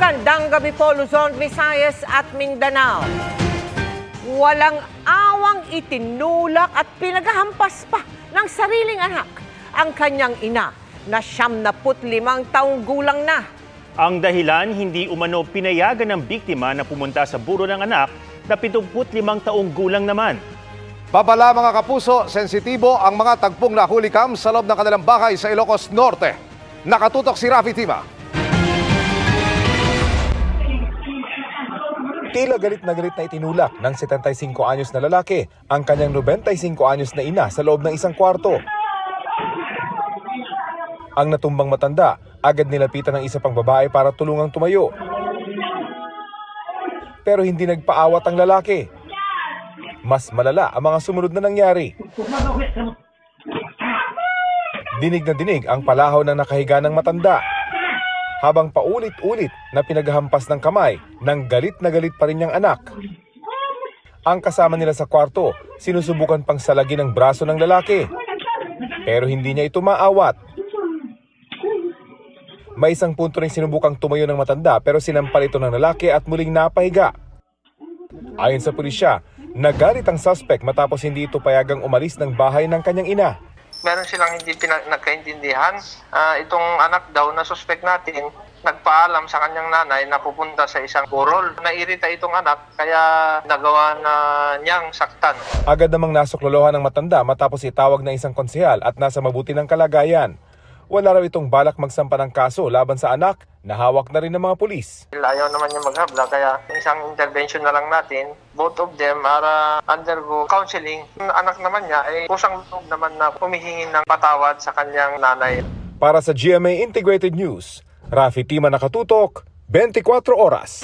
Magandang gabi po Luzon, Visayas at Mindanao. Walang awang itinulak at pinaghahampas pa ng sariling anak ang kanyang ina na siyam na limang taong gulang na. Ang dahilan, hindi umano pinayagan ng biktima na pumunta sa buro ng anak na 75 taong gulang naman. Babala mga kapuso, sensitibo ang mga tagpong nahuli kam sa loob ng kanilang bahay sa Ilocos Norte. Nakatutok si Rafi Tima. Tila galit na galit na itinulak ng 75 anyos na lalaki ang kanyang 95 anyos na ina sa loob ng isang kwarto. Ang natumbang matanda, agad nilapitan ng isa pang babae para tulungang tumayo. Pero hindi nagpaawat ang lalaki. Mas malala ang mga sumunod na nangyari. Dinig na dinig ang palahaw ng nakahiga ng matanda habang paulit-ulit na pinaghampas ng kamay ng galit na galit pa rin niyang anak. Ang kasama nila sa kwarto, sinusubukan pang salagin ang braso ng lalaki. Pero hindi niya ito maawat. May isang punto rin sinubukang tumayo ng matanda pero sinampal ito ng lalaki at muling napahiga. Ayon sa pulisya, nagalit ang suspect matapos hindi ito payagang umalis ng bahay ng kanyang ina meron silang hindi pina- nagkaintindihan. Uh, itong anak daw na suspect natin, nagpaalam sa kanyang nanay na pupunta sa isang burol. Nairita itong anak, kaya nagawa na niyang saktan. Agad namang nasuklolohan ng matanda matapos itawag ng isang konsehal at nasa mabuti ng kalagayan. Wala raw itong balak magsampa ng kaso laban sa anak na hawak na rin ng mga pulis. Ayaw naman niya maghabla kaya isang intervention na lang natin. Both of them are uh, undergo counseling. Yung anak naman niya ay kusang loob naman na humihingi ng patawad sa kanyang nanay. Para sa GMA Integrated News, Rafi Tima nakatutok, 24 oras.